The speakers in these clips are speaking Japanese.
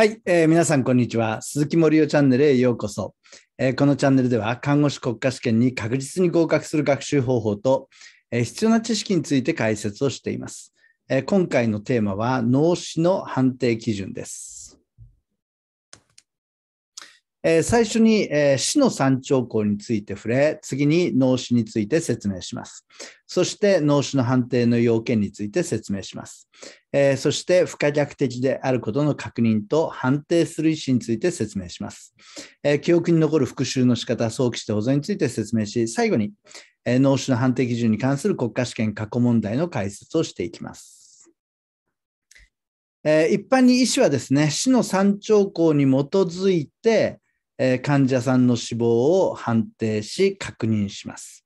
はい、えー、皆さんこんにちは。鈴木森夫チャンネルへようこそ、えー、このチャンネルでは看護師国家試験に確実に合格する学習方法と、えー、必要な知識について解説をしています、え今回のテーマは脳死の判定基準です。えー、最初に、えー、死の三兆候について触れ、次に脳死について説明します。そして脳死の判定の要件について説明します。えー、そして不可逆的であることの確認と判定する意思について説明します。え記憶に残る復習の仕方、早期して保存について説明し、最後に、え脳死の判定基準に関する国家試験過去問題の解説をしていきます。え一般に医師はですね、死の三兆候に基づいて、え患者さんの死亡を判定し確認します。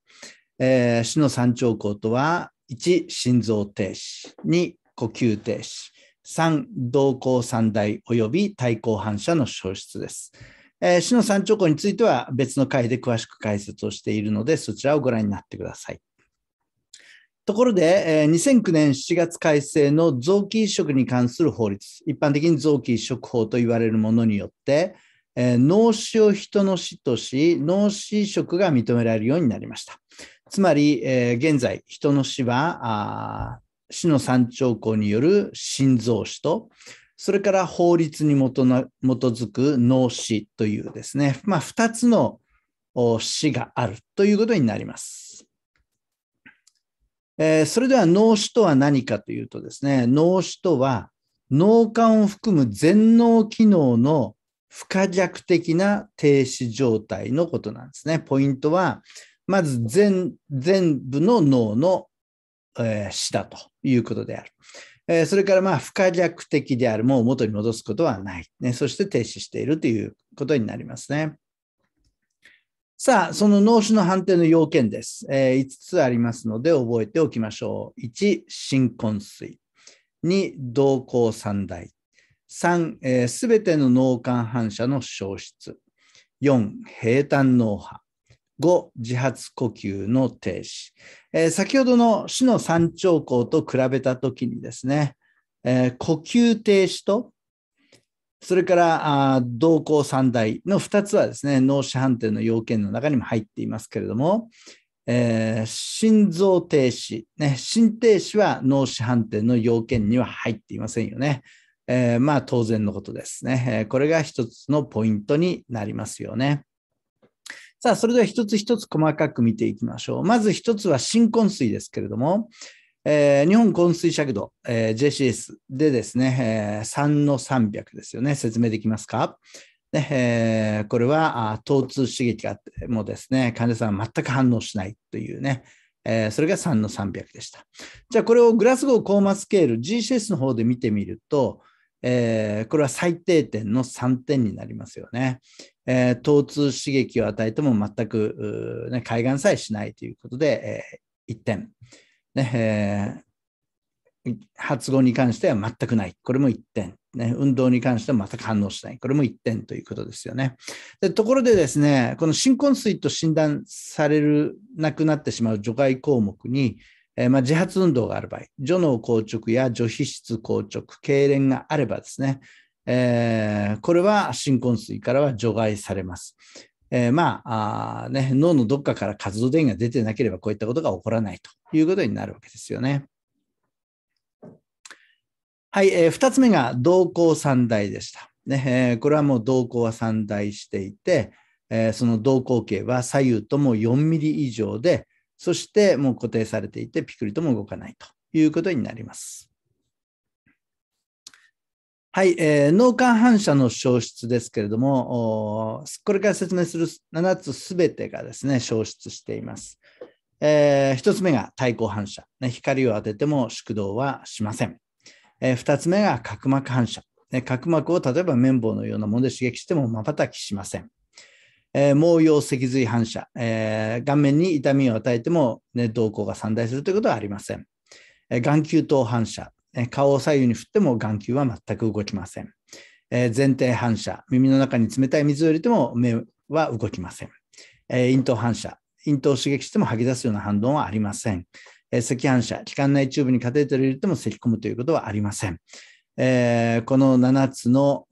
えー、死の三兆候とは、1、心臓停止、2、呼吸停止、3、瞳孔三大及び対抗反射の消失です。えー、死の三兆候については別の回で詳しく解説をしているので、そちらをご覧になってください。ところで、2009年7月改正の臓器移植に関する法律、一般的に臓器移植法と言われるものによって、えー、脳死を人の死とし、脳死移植が認められるようになりました。つまり、えー、現在、人の死は、死の三兆候による心臓死と、それから法律に基づく脳死というですね、まあ、2つの死があるということになります。えー、それでは脳死とは何かというとですね、脳死とは脳幹を含む全脳機能の不可逆的な停止状態のことなんですね。ポイントは、まず全全部の脳の、えー、死だということである。えー、それからまあ不可逆的である、もう元に戻すことはない、ね。そして停止しているということになりますね。さあ、その脳死の判定の要件です。えー、5つありますので覚えておきましょう。1、心昏睡。2、瞳孔三大。3、す、べ、ての脳幹反射の消失。4、平坦脳波。5、自発呼吸の停止。えー、先ほどの死の三兆候と比べたときにですね、えー、呼吸停止と、それから瞳孔三大の2つはですね、脳死判定の要件の中にも入っていますけれども、えー、心臓停止、ね、心停止は脳死判定の要件には入っていませんよね。えー、まあ当然のことですね、これが一つのポイントになりますよね。さあ、それでは一つ一つ細かく見ていきましょう。まず一つは新昏睡ですけれども、えー、日本昏睡尺度、えー、JCS でですね、えー、3の300ですよね。説明できますか？で、えー、これは疼痛刺激があってもですね、患者さんは全く反応しないというね、えー、それが3の300でした。じゃあこれをグラスゴーコーマスケール GCS の方で見てみると、えー、これは最低点の3点になりますよね。えー、疼痛刺激を与えても全く、ね、海岸さえしないということで、えー、1点。ねえー、発語に関しては全くない。これも1点。ね、運動に関しては全く反応しない。これも1点ということですよね。でところでですね、この新昏睡と診断される、なくなってしまう除外項目に、えー、まあ、自発運動がある場合、除脳硬直や除皮質硬直、痙攣があればですね、えー、これは新昏睡からは除外されます。えー、まああ、ね、脳のどっかから活動電源が出てなければこういったことが起こらないということになるわけですよね。はい、えー、2つ目が瞳孔三大でした。ねえー、これはもう瞳孔は三大していて、えー、その瞳孔径は左右とも4ミリ以上で、そしてもう固定されていて、ピクリとも動かないということになります。はい、えー、脳幹反射の消失ですけれども、これから説明する7つすべてがですね、消失しています。えー、1つ目が対抗反射、ね。光を当てても縮動はしません。えー、2つ目が角膜反射。ね、角膜を例えば綿棒のようなもので刺激しても瞬きしません。えー、毛様脊髄反射、えー、顔面に痛みを与えても、ね、瞳孔が散大するということはありません。えー、眼球頭反射、え顔を左右に振っても眼球は全く動きません。え前提反射、耳の中に冷たい水を入れても目は動きません。え咽頭反射、咽頭を刺激しても吐き出すような反動はありません。え赤反射、気管内チューブにカテーテルを入れても咳き込むということはありません。えー、この7つの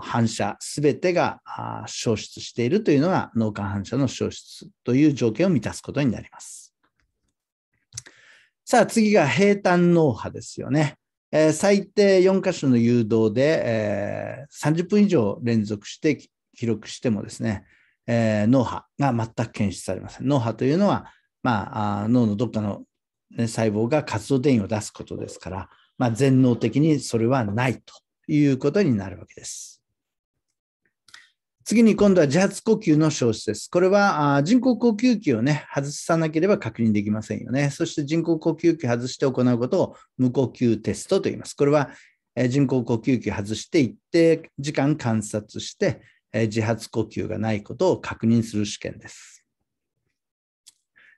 反射すべてが消失しているというのが脳幹反射の消失という条件を満たすことになります。さあ次が平坦脳波ですよね。えー、最低4箇所の誘導で、えー、30分以上連続して記録してもですね、え、脳波が全く検出されません。脳波というのは、まあ、脳のどっかの、ね、細胞が活動電位を出すことですから、まあ、全能的にそれはないということになるわけです。次に今度は自発呼吸の消失です。これは人工呼吸器をね、外さなければ確認できませんよね。そして人工呼吸器外して行うことを無呼吸テストと言います。これは人工呼吸器外して一定時間観察して、自発呼吸がないことを確認する試験です。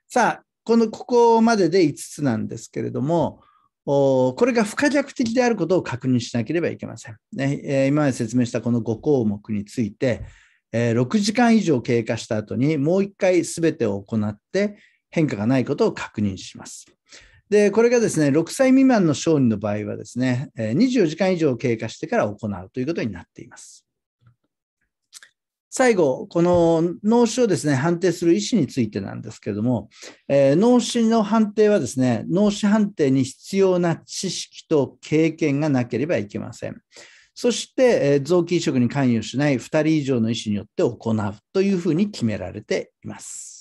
さあ、この、ここまでで5つなんですけれども、これが不可逆的であることを確認しなければいけません。ね、今まで説明したこの5項目について、6時間以上経過した後にもう1回すべてを行って変化がないことを確認します。で、これがですね、6歳未満の小児の場合はですね、24時間以上経過してから行うということになっています。最後、この脳死をですね、判定する医師についてなんですけれども、えー、脳死の判定はですね、脳死判定に必要な知識と経験がなければいけません。そして、えー、臓器移植に関与しない2人以上の医師によって行うというふうに決められています。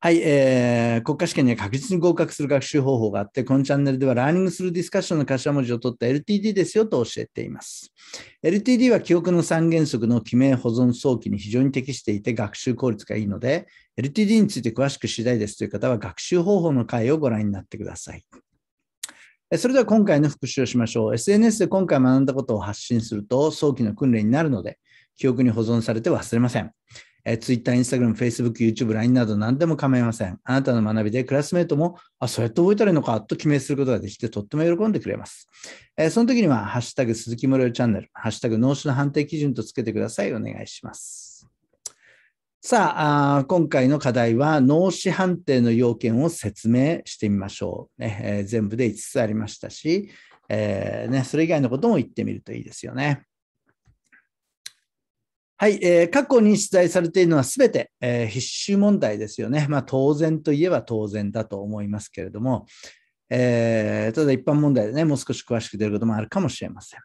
はい、えー、国家試験には確実に合格する学習方法があって、このチャンネルではラーニングするディスカッションの頭文字を取った LTD ですよと教えています。LTD は記憶の三原則の記名保存早期に非常に適していて学習効率がいいので、LTD について詳しく知りたいですという方は学習方法の回をご覧になってください。それでは今回の復習をしましょう。SNS で今回学んだことを発信すると早期の訓練になるので、記憶に保存されて忘れません。えー、Twitter、Instagram、Facebook、YouTube、LINE など何でも構いません。あなたの学びでクラスメートも、あ、そうやって覚えたらいいのかと決めすることができて、とっても喜んでくれます。えー、その時には、ハッシュタグ鈴木もれチャンネル、ハッシュタグ脳死の判定基準とつけてください。お願いします。さああ、今回の課題は脳死判定の要件を説明してみましょう。ねえー、全部で5つありましたし、えーね、それ以外のことも言ってみるといいですよね。はい、えー、過去に出題されているのはすべて、えー、必修問題ですよね。まあ、当然といえば当然だと思いますけれども、えー、ただ一般問題でね、もう少し詳しく出ることもあるかもしれません。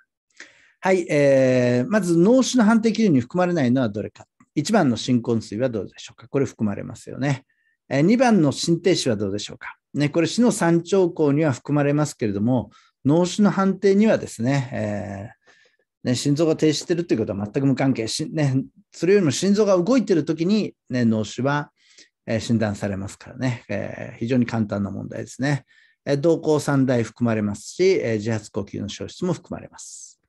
はい、えー、まず脳死の判定基準に含まれないのはどれか。1番の新婚水はどうでしょうか。これ含まれますよね。え、2番の心停止はどうでしょうか。ね、これ死の三兆候には含まれますけれども、脳死の判定にはですね、えーね、心臓が停止してるっていうことは全く無関係し、ね、それよりも心臓が動いてるときに、ね、脳死は、えー、診断されますからね、えー、非常に簡単な問題ですね。えー、動向3大含まれますし、えー、自発呼吸の消失も含まれます。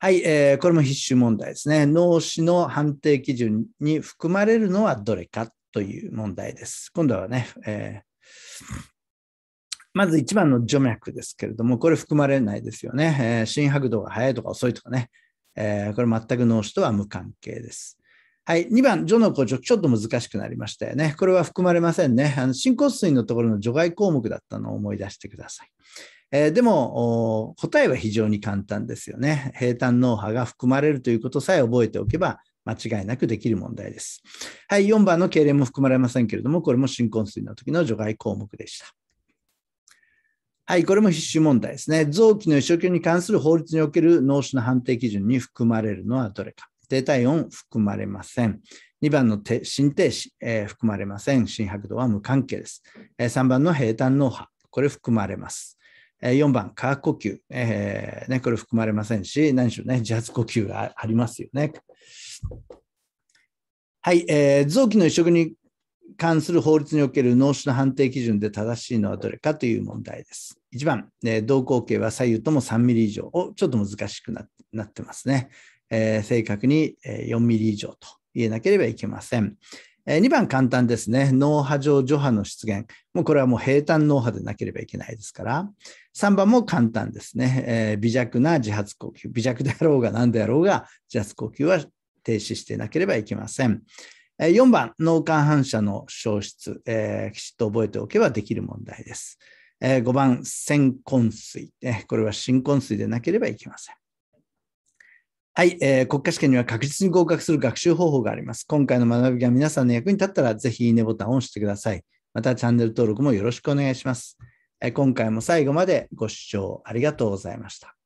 はい、えー、これも必修問題ですね。脳死の判定基準に含まれるのはどれかという問題です。今度はね、えーまず1番の除脈ですけれども、これ含まれないですよね。えー、心拍度が速いとか遅いとかね。えー、これ全く脳死とは無関係です。はい。2番、除の硬直、ちょっと難しくなりましたよね。これは含まれませんね。あの進行水のところの除外項目だったのを思い出してください。えー、でも、答えは非常に簡単ですよね。平坦脳波が含まれるということさえ覚えておけば、間違いなくできる問題です。はい。4番の経連も含まれませんけれども、これも新婚水の時の除外項目でした。はい、これも必修問題ですね。臓器の移植に関する法律における脳死の判定基準に含まれるのはどれか。低体温含まれません。2番の心停止、えー、含まれません。心拍度は無関係です。えー、3番の平坦脳波、これ含まれます。えー、4番、下呼吸、えーね、これ含まれませんし、何しろね、自発呼吸がありますよね。はい、えー、臓器の移植に関する法律における脳死の判定基準で正しいのはどれかという問題です。1番、え同口径は左右とも3ミリ以上をちょっと難しくなってますね。えー、正確に4ミリ以上と言えなければいけません。え、2番簡単ですね。脳波上除波の出現。もうこれはもう平坦脳波でなければいけないですから。3番も簡単ですね。えー、微弱な自発呼吸。微弱であろうが何であろうが自発呼吸は停止していなければいけません。4番、脳幹反射の消失、えー、きちっと覚えておけばできる問題です。えー5番、先昏水、ね。これは新昏水でなければいけません。はい、えー国家試験には確実に合格する学習方法があります。今回の学びが皆さんの役に立ったら、ぜひいいねボタンを押してください。またチャンネル登録もよろしくお願いします。えー今回も最後までご視聴ありがとうございました。